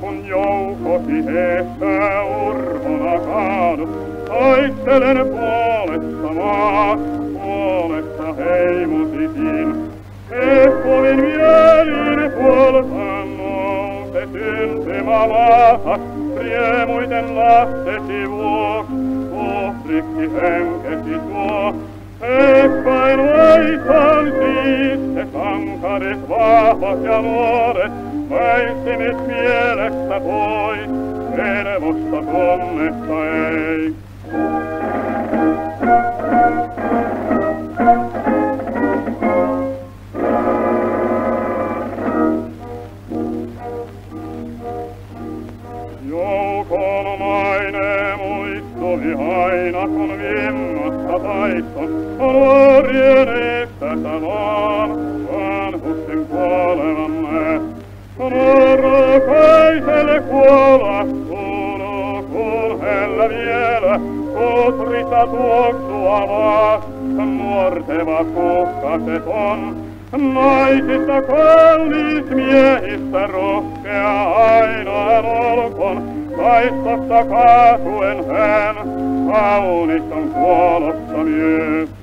Kun joukosi heistä urhona kaadu. Taistelen puolesta maa, puolesta heimosikin. He kovin mielin puolta nouse syntymälaat, riemuiten lastesi vuoksi, uhriksi henkesi tuo. Ekvain vaitaan siis sankarit vahvat ja nuoret, väistimet mielestä pois, helposta tunnetta ei. Joukon maine muistui aina kun vimmasta taiston, nuorien estästä vaan Nuorokaiselle kuola kuuluu, kun hellä vielä kutrista tuoksua vasta nuorteva kuhkaset on. Naisista kaunis miehistä rohkea ainoan olkon, taistosta kaasuen hän, kaunis on kuolossa mies.